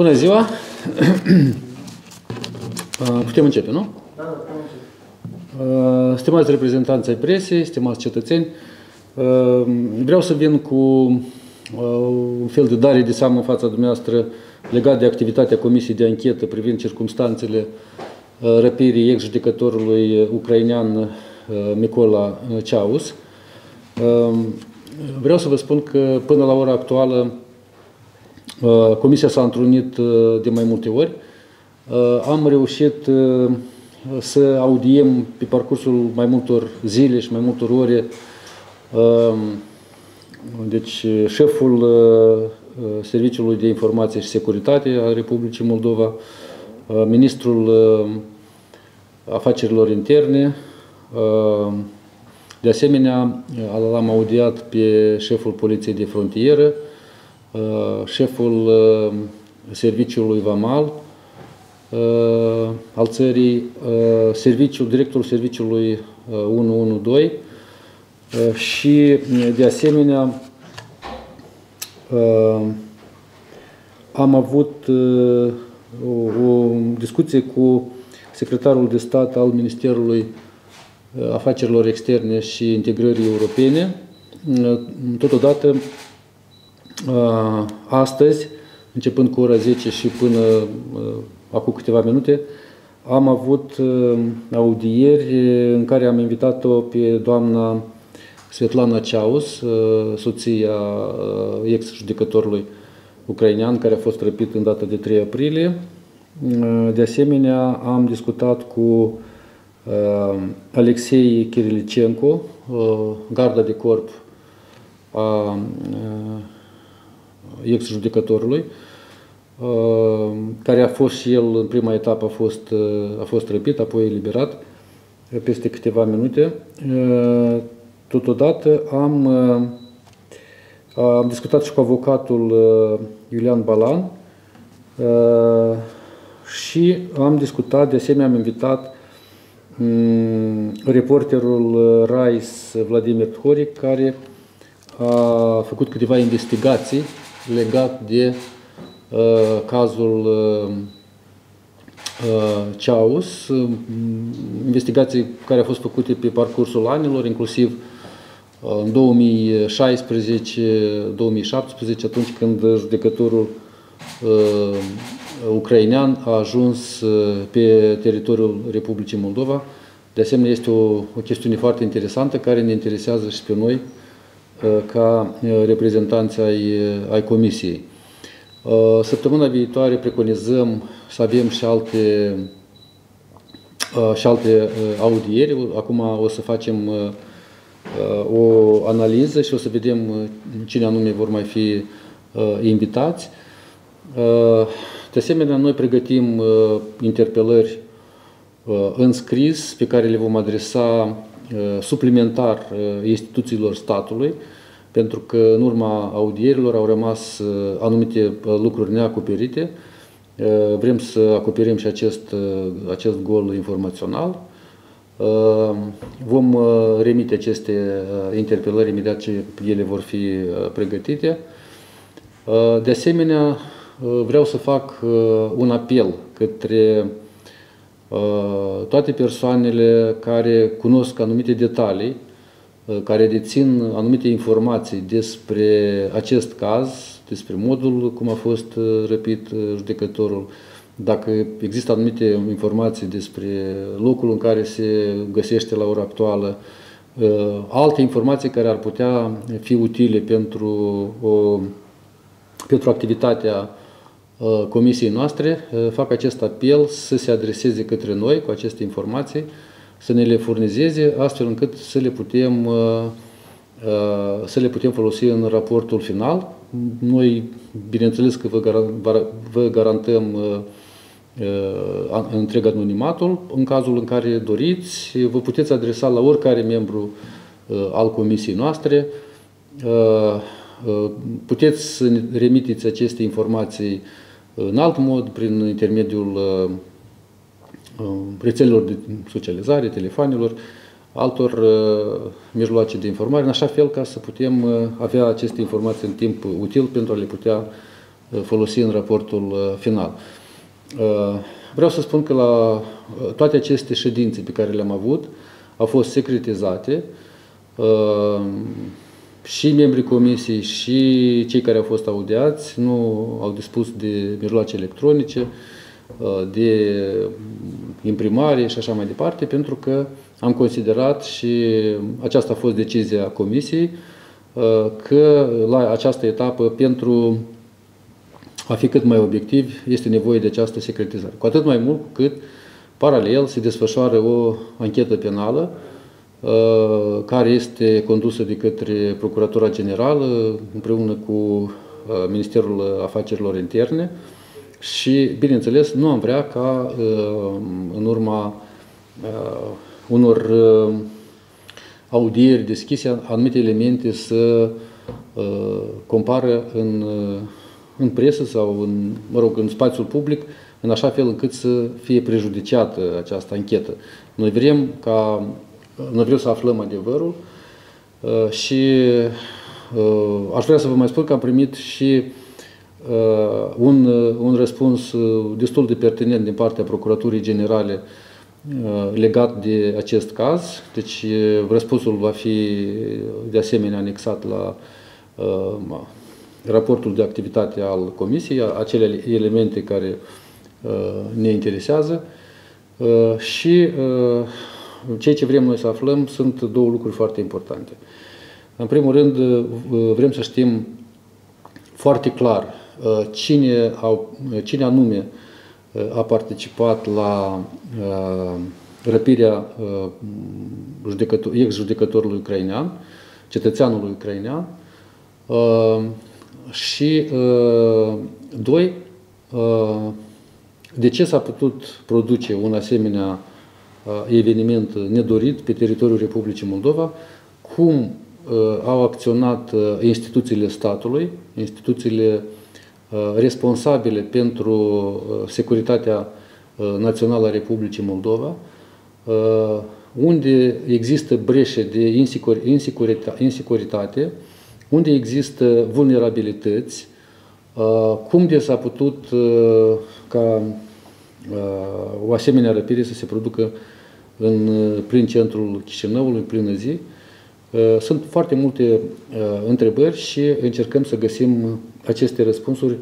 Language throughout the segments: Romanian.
Bună ziua! Putem începe, nu? Da, da, putem începe. Stimați reprezentanți ai presei, stimați cetățeni, vreau să vin cu un fel de dare de seamă în fața dumneavoastră legat de activitatea Comisiei de Anchetă privind circumstanțele răpirii ex-judecătorului ucrainean Micola Ceaus. Vreau să vă spun că până la ora actuală Comisia s-a întrunit de mai multe ori. Am reușit să audiem pe parcursul mai multor zile și mai multor ore deci șeful Serviciului de Informație și Securitate al Republicii Moldova, ministrul afacerilor interne, de asemenea, l-am audiat pe șeful Poliției de Frontieră, șeful Serviciului Vamal al țării, serviciul, directorul Serviciului 112 și, de asemenea, am avut o, o discuție cu secretarul de stat al Ministerului Afacerilor Externe și Integrării Europene. Totodată, astăzi, începând cu ora 10 și până acum câteva minute, am avut audieri în care am invitat-o pe doamna Svetlana Ceaus, soția ex-judecătorului ucrainean care a fost răpit în data de 3 aprilie. De asemenea, am discutat cu Alexei Kirilicenko, garda de corp a ex-judecătorului, care a fost și el în prima etapă a fost, a fost răpit, apoi eliberat peste câteva minute. Totodată am, am discutat și cu avocatul Iulian Balan și am discutat, de asemenea am invitat reporterul RAIS Vladimir Horic, care a făcut câteva investigații legat de uh, cazul uh, Ceaus, investigații care au fost făcute pe parcursul anilor, inclusiv în 2016-2017, atunci când judecătorul uh, ucrainean a ajuns pe teritoriul Republicii Moldova. De asemenea, este o, o chestiune foarte interesantă care ne interesează și pe noi ca reprezentanți ai, ai Comisiei. Săptămâna viitoare preconizăm să avem și alte, și alte audieri. Acum o să facem o analiză și o să vedem cine anume vor mai fi invitați. De asemenea, noi pregătim interpelări în scris pe care le vom adresa suplimentar instituțiilor statului, pentru că în urma audierilor au rămas anumite lucruri neacoperite. Vrem să acoperim și acest, acest gol informațional. Vom remite aceste interpelări imediat ce ele vor fi pregătite. De asemenea, vreau să fac un apel către toate persoanele care cunosc anumite detalii, care dețin anumite informații despre acest caz, despre modul cum a fost răpit judecătorul, dacă există anumite informații despre locul în care se găsește la ora actuală, alte informații care ar putea fi utile pentru, o, pentru activitatea comisiei noastre, fac acest apel să se adreseze către noi cu aceste informații, să ne le furnizeze, astfel încât să le putem, să le putem folosi în raportul final. Noi, bineînțeles că vă garantăm întreg anonimatul. În cazul în care doriți, vă puteți adresa la oricare membru al comisiei noastre. Puteți să ne remitiți aceste informații în alt mod, prin intermediul rețelelor de socializare, telefonilor, altor mijloace de informare, în așa fel ca să putem avea aceste informații în timp util pentru a le putea folosi în raportul final. Vreau să spun că la toate aceste ședințe pe care le-am avut au fost secretizate și membrii comisiei și cei care au fost audiați nu au dispus de mijloace electronice, de imprimare și așa mai departe, pentru că am considerat și aceasta a fost decizia comisiei, că la această etapă, pentru a fi cât mai obiectiv, este nevoie de această secretizare. Cu atât mai mult cât, paralel, se desfășoară o anchetă penală Uh, care este condusă de către Procuratura Generală împreună cu uh, Ministerul Afacerilor Interne și, bineînțeles, nu am vrea ca uh, în urma unor audieri deschise anumite elemente să compară în, în presă sau în, mă rog, în spațiul public în așa fel încât să fie prejudiciată această anchetă. Noi vrem ca noi vrem să aflăm adevărul uh, și uh, aș vrea să vă mai spun că am primit și uh, un, un răspuns destul de pertinent din partea Procuraturii Generale legat de acest caz. Deci răspunsul va fi de asemenea anexat la raportul de activitate al Comisiei, acele elemente care ne interesează și ceea ce vrem noi să aflăm sunt două lucruri foarte importante. În primul rând, uh, vrem să știm foarte clar uh, cine, au, cine anume uh, a participat la răpirea ex-judecătorului ucrainean, cetățeanului ucrainean, și, doi, de ce s-a putut produce un asemenea eveniment nedorit pe teritoriul Republicii Moldova, cum au acționat instituțiile statului, instituțiile responsabile pentru securitatea națională a Republicii Moldova, unde există breșe de insecuritate, unde există vulnerabilități, cum de s-a putut ca o asemenea răpire să se producă în plin centrul Chișinăului, în plină zi. Sunt foarte multe întrebări și încercăm să găsim aceste răspunsuri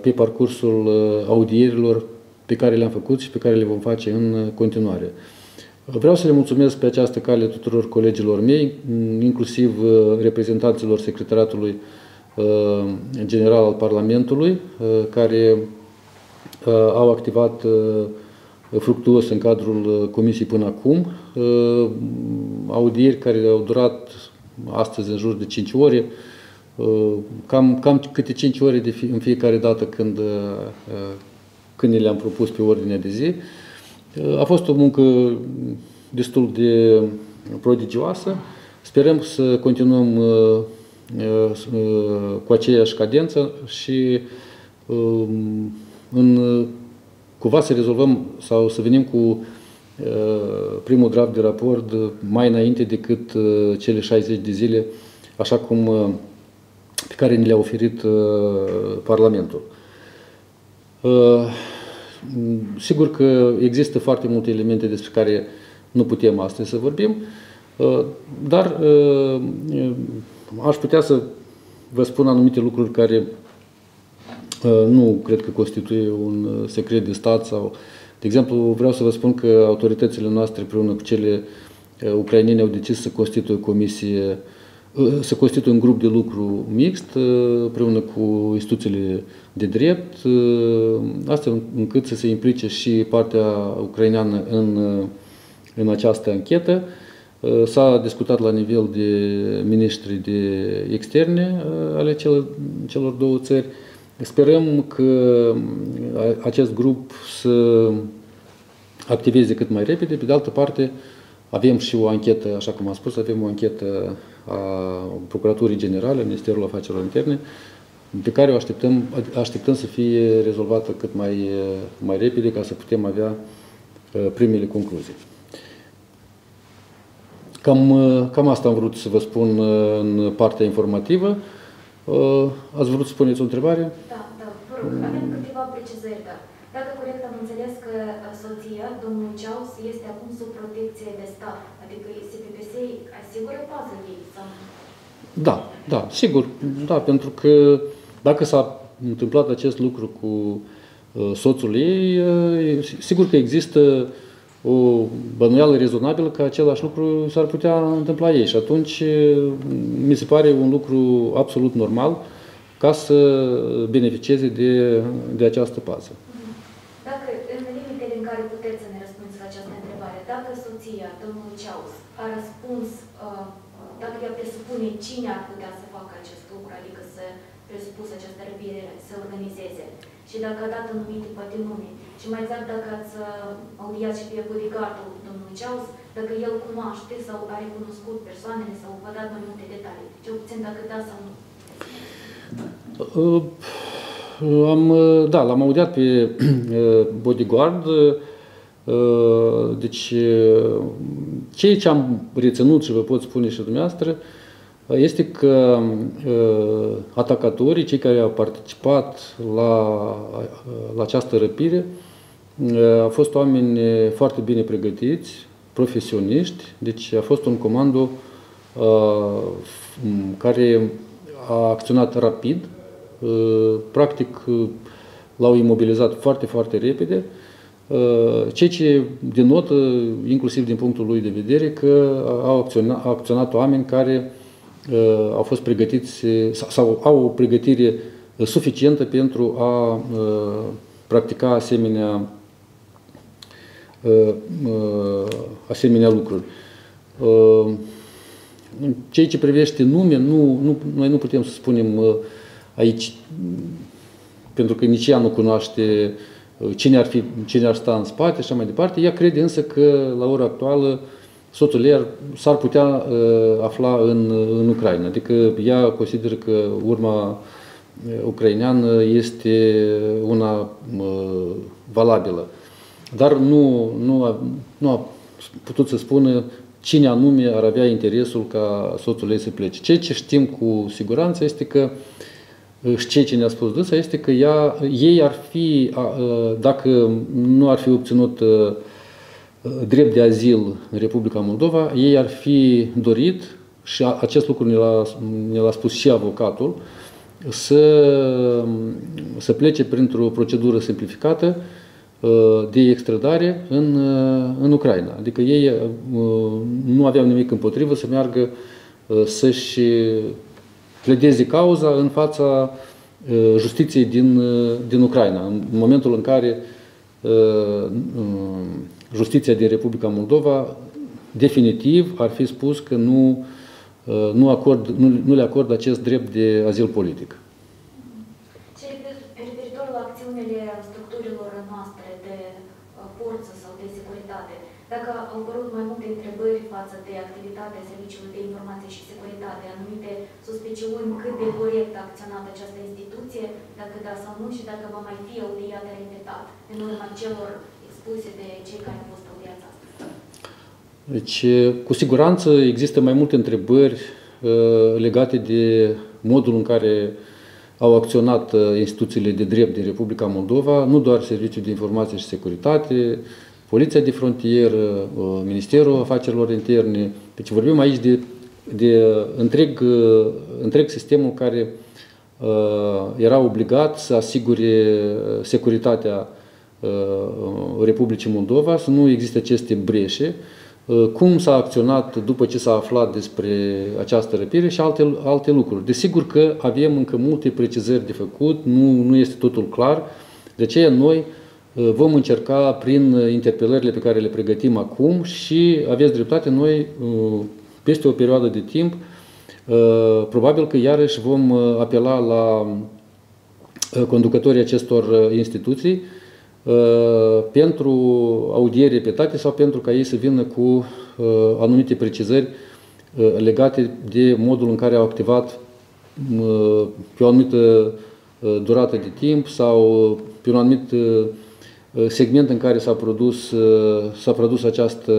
pe parcursul audierilor pe care le-am făcut și pe care le vom face în continuare. Vreau să le mulțumesc pe această cale tuturor colegilor mei, inclusiv reprezentanților Secretariatului General al Parlamentului, care au activat fructuos în cadrul comisiei până acum. Audieri care au durat astăzi în jur de 5 ore, cam, cam câte 5 ore de fi, în fiecare dată când, când ne le-am propus pe ordinea de zi. A fost o muncă destul de prodigioasă. Sperăm să continuăm cu aceeași cadență și în, cumva să rezolvăm sau să venim cu uh, primul draft de raport mai înainte decât uh, cele 60 de zile, așa cum uh, pe care ni le-a oferit Parlamentul. Sigur că există foarte multe elemente despre care nu putem astăzi să vorbim, dar aș putea să vă spun anumite lucruri care Uh, nu cred că constituie un uh, secret de stat sau, de exemplu, vreau să vă spun că autoritățile noastre împreună cu cele uh, ucrainene au decis să constituie comisie să constituie un grup de lucru mixt împreună cu instituțiile de drept, astfel încât să se implice și partea ucraineană în, în această anchetă. S-a discutat la nivel de ministri de externe ale celor, celor două țări. Sperăm că acest grup să activeze cât mai repede. Pe de altă parte, avem și o anchetă, așa cum am spus, avem o anchetă a Procuraturii Generale, a Ministerul Afacerilor Interne, pe care o așteptăm, așteptăm să fie rezolvată cât mai, mai repede ca să putem avea primele concluzii. Cam, cam asta am vrut să vă spun în partea informativă. Ați vrut să spuneți o întrebare? Avem câteva precizări, da. Dacă corect am înțeles că soția, domnul Ceaus, este acum sub protecție de stat, adică SPPS asigură pază ei sau Da, da, sigur, da, pentru că dacă s-a întâmplat acest lucru cu uh, soțul ei, uh, sigur că există o bănuială rezonabilă că același lucru s-ar putea întâmpla ei și atunci uh, mi se pare un lucru absolut normal ca să beneficieze de, de această pază. Dacă, în limitele în care puteți să ne răspundeți la această întrebare, dacă soția, domnul Ceaus, a răspuns, uh, dacă ea presupune cine ar putea să facă acest lucru, adică să presupus această răpire, să organizeze, și dacă a dat anumite poate nume, și mai exact dacă ați uh, audiat și pe bodyguardul domnului Ceaus, dacă el cunoaște sau a recunoscut persoanele sau v-a dat mai multe detalii, cel puțin dacă da sau nu. Uh, am, uh, da, l-am audiat pe uh, bodyguard. Deci, ceea ce am reținut și vă pot spune și dumneavoastră, este că atacatorii, cei care au participat la, la această răpire, au fost oameni foarte bine pregătiți, profesioniști, deci a fost un comando care a acționat rapid, Uh, practic uh, l-au imobilizat foarte, foarte repede, uh, ceea ce denotă, inclusiv din punctul lui de vedere, că au acționat, au acționat oameni care au fost pregătiți sau au o pregătire suficientă pentru a practica asemenea, asemenea lucruri. În ceea ce privește nume, nu, nu, noi nu putem să spunem Aici, pentru că nici ea nu cunoaște uh, cine ar, fi, cine ar sta în spate și așa mai departe, ea crede însă că la ora actuală soțul ei s-ar putea uh, afla în, în Ucraina. Adică ea consideră că urma uh, ucraineană este una uh, valabilă. Dar nu, nu, a, nu a putut să spună cine anume ar avea interesul ca soțul ei să plece. Ceea ce știm cu siguranță este că uh, și ceea ce ne-a spus dânsa este că ea, ei ar fi, dacă nu ar fi obținut drept de azil în Republica Moldova, ei ar fi dorit, și acest lucru ne l-a, ne l-a spus și avocatul, să, să plece printr-o procedură simplificată de extradare în, în Ucraina. Adică ei nu aveau nimic împotrivă să meargă să-și pledeze cauza în fața justiției din, din Ucraina. În momentul în care justiția din Republica Moldova definitiv ar fi spus că nu, nu, acord, nu, nu le acordă acest drept de azil politic. Dacă au apărut mai multe întrebări față de activitatea Serviciului de Informație și Securitate, anumite suspiciuni cât de corect a acționat această instituție, dacă da sau nu și dacă va mai fi audiată repetat în urma celor expuse de cei care au fost audiați astăzi. Deci, cu siguranță există mai multe întrebări uh, legate de modul în care au acționat uh, instituțiile de drept din Republica Moldova, nu doar Serviciul de Informație și Securitate, Poliția de Frontieră, uh, Ministerul Afacerilor Interne. Deci vorbim aici de, de întreg, uh, întreg sistemul care uh, era obligat să asigure securitatea Republicii Moldova, să nu existe aceste breșe, cum s-a acționat după ce s-a aflat despre această răpire și alte, alte lucruri. Desigur că avem încă multe precizări de făcut, nu, nu este totul clar, de aceea noi Uh, vom încerca prin uh, interpelările pe care le pregătim acum și aveți dreptate, noi uh, peste o perioadă de timp probabil că iarăși vom apela la conducătorii acestor instituții pentru audieri repetate sau pentru ca ei să vină cu anumite precizări legate de modul în care au activat pe o anumită durată de timp sau pe un anumit Uh, segment în care s-a produs, uh, s-a produs această,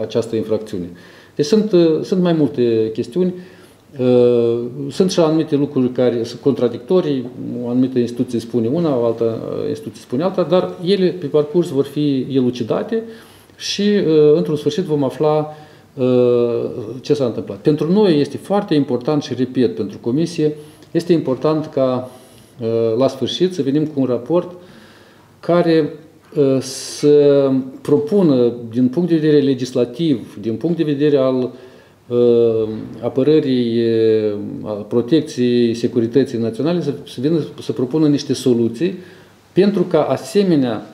această infracțiune. Deci sunt, uh, sunt mai multe chestiuni. Sunt și anumite lucruri care sunt contradictorii, o anumită instituție spune una, o altă instituție spune alta, dar ele pe parcurs vor fi elucidate și într-un sfârșit vom afla ce s-a întâmplat. Pentru noi este foarte important și repet, pentru comisie, este important ca la sfârșit să venim cu un raport care să propună din punct de vedere legislativ, din punct de vedere al apărării, a protecției securității naționale, să, să vină să propună niște soluții pentru ca asemenea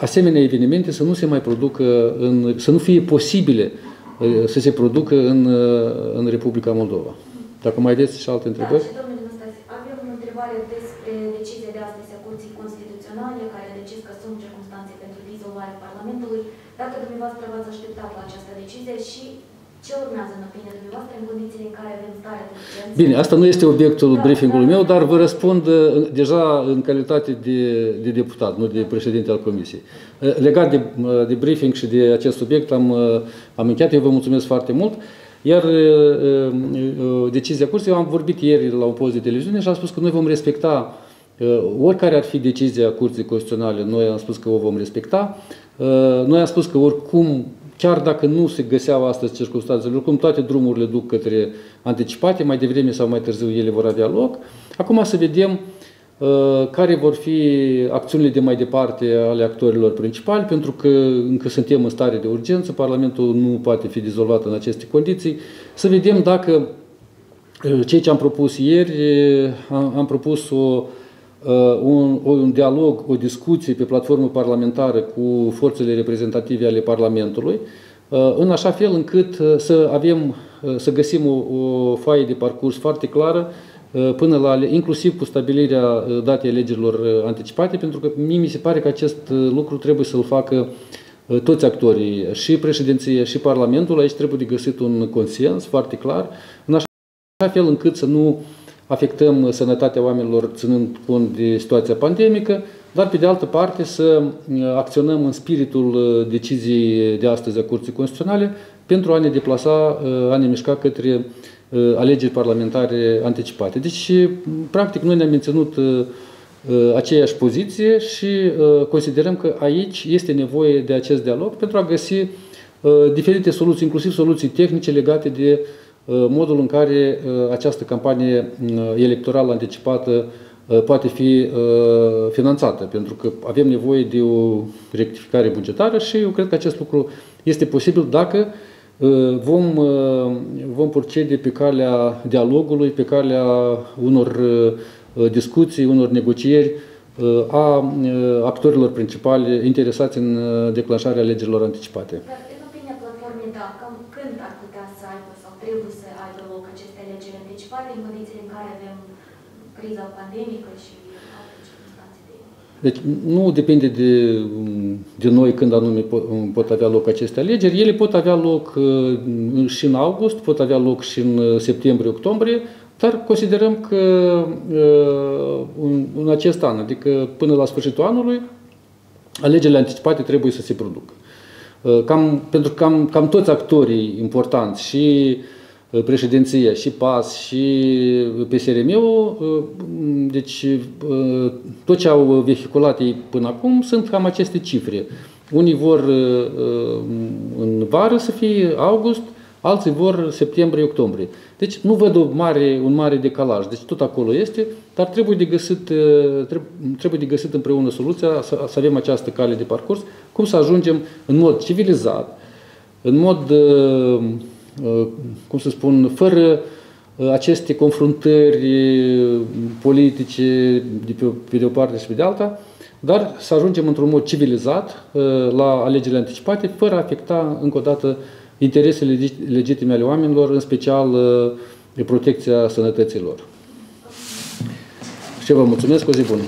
asemenea evenimente să nu se mai producă, în, să nu fie posibile să se producă în, în Republica Moldova. Dacă mai aveți și alte întrebări? Da, și domnule Năstase, avem o întrebare despre decizia de astăzi a Curții Constituționale, care a decis că sunt circunstanțe pentru dizolvarea Parlamentului. Dacă dumneavoastră v-ați așteptat la această decizie și ce urmează în opinia dumneavoastră în condițiile în care avem stare de urgență? Bine, asta nu este obiectul da, briefingului da. meu, dar vă răspund uh, deja în calitate de, de deputat, nu de președinte al Comisiei. Uh, legat de, uh, de briefing și de acest subiect am, am încheiat, eu vă mulțumesc foarte mult. Iar decizia cursului, eu am vorbit ieri la un post de televiziune și am spus că noi vom respecta oricare ar fi decizia Curții Constituționale, noi am spus că o vom respecta. Noi am spus că oricum, chiar dacă nu se găseau astăzi circunstanțele, oricum toate drumurile duc către anticipate, mai devreme sau mai târziu ele vor avea loc. Acum să vedem Uh, care vor fi acțiunile de mai departe ale actorilor principali, pentru că încă suntem în stare de urgență, Parlamentul nu poate fi dizolvat în aceste condiții. Să vedem dacă uh, ceea ce am propus ieri, uh, am, am propus o, un, un dialog, o discuție pe platformă parlamentară cu forțele reprezentative ale Parlamentului, în așa fel încât să avem, să găsim o, o foaie de parcurs foarte clară Uh, până la, inclusiv cu stabilirea uh, datei alegerilor uh, anticipate, pentru că mie mi se pare că acest lucru trebuie să-l facă toți actorii, și președinția, și Parlamentul. Aici trebuie de găsit un consens foarte clar, în așa fel încât să nu afectăm sănătatea oamenilor ținând cont de situația pandemică, dar pe de altă parte să acționăm în spiritul deciziei de astăzi a Curții Constituționale pentru a ne deplasa, a ne mișca către Uh, alegeri parlamentare anticipate. Deci, practic, noi ne-am menținut uh, uh, aceeași poziție și considerăm că aici este nevoie de acest dialog pentru a găsi diferite soluții, inclusiv soluții tehnice legate de modul în care această campanie electorală anticipată poate fi finanțată, pentru că avem nevoie de o rectificare bugetară și eu cred că acest lucru este posibil dacă Uh, vom, uh, vom procede pe calea dialogului, pe calea unor uh, discuții, unor negocieri a actorilor principali interesați în declanșarea alegerilor anticipate. Dar, în opinia platformei, da, cam când ar putea să aibă sau trebuie să aibă loc aceste alegeri anticipate în condițiile în care avem criza pandemică și deci nu depinde de, de noi când anume pot, pot avea loc aceste alegeri. Ele pot avea loc uh, și în august, pot avie loc și în uh, septembrie-octombrie, dar considerăm că uh, în acest an, adică până la sfârșitul anului, alegerile anticipate trebuie să se producă. Cam, pentru că cam, cam toți actorii importanți și uh, președinția, și PAS, și PSRM-ul, deci tot ce au vehiculat ei până acum sunt cam aceste cifre. Unii vor în vară să fie august, alții vor septembrie-octombrie. Deci nu văd o mare, un mare decalaj. Deci tot acolo este, dar trebuie de găsit, trebuie de găsit împreună soluția să, să avem această cale de parcurs, cum să ajungem în mod civilizat, în mod Uh, cum să spun, fără uh, aceste confruntări politice de pe, pe de o parte și pe de alta, dar să ajungem într-un mod civilizat uh, la alegerile anticipate, fără a afecta încă o dată interesele legitime ale oamenilor, în special protecția sănătății lor. Și vă mulțumesc, o zi bună!